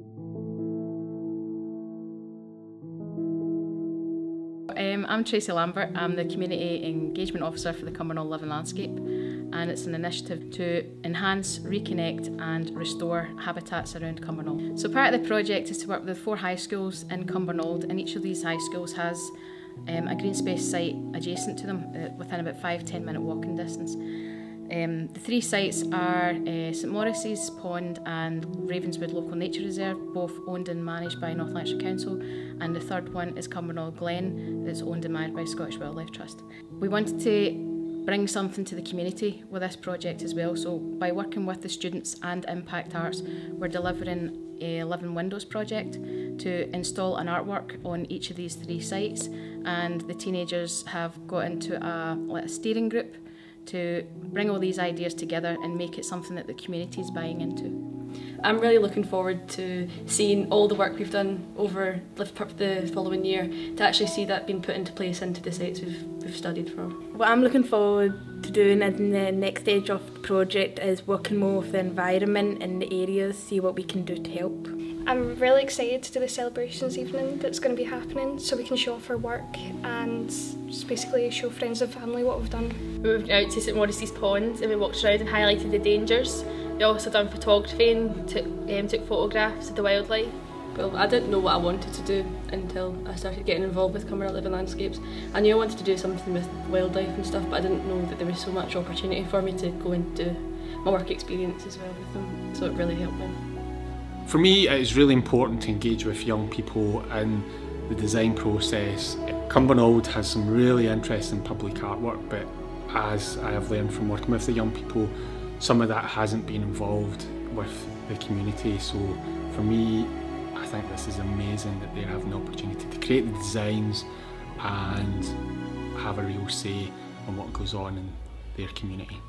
Um, I'm Tracy Lambert. I'm the Community Engagement Officer for the Cumbernauld Living Landscape and it's an initiative to enhance, reconnect and restore habitats around Cumbernauld. So part of the project is to work with four high schools in Cumbernauld and each of these high schools has um, a green space site adjacent to them uh, within about 5-10 minute walking distance. Um, the three sites are uh, St Maurice's Pond and Ravenswood Local Nature Reserve, both owned and managed by North Lanarkshire Council, and the third one is Cumbernauld Glen, that's owned and managed by Scottish Wildlife Trust. We wanted to bring something to the community with this project as well, so by working with the students and Impact Arts, we're delivering a Living Windows project to install an artwork on each of these three sites, and the teenagers have got into a, like a steering group to bring all these ideas together and make it something that the community is buying into. I'm really looking forward to seeing all the work we've done over the following year to actually see that being put into place into the sites we've, we've studied from. What I'm looking forward to doing in the next stage of the project is working more with the environment in the areas, see what we can do to help. I'm really excited to do the celebrations evening that's going to be happening so we can show off our work and just basically show friends and family what we've done. We moved out to St Maurice's Pond and we walked around and highlighted the dangers. We also done photography and took, um, took photographs of the wildlife. Well, I didn't know what I wanted to do until I started getting involved with Cumbernauld Living Landscapes. I knew I wanted to do something with wildlife and stuff, but I didn't know that there was so much opportunity for me to go into my work experience as well with them, so it really helped me. For me, it is really important to engage with young people in the design process. Cumbernauld has some really interesting public artwork, but as I have learned from working with the young people, some of that hasn't been involved with the community. So for me, I think this is amazing that they're having the opportunity to create the designs and have a real say on what goes on in their community.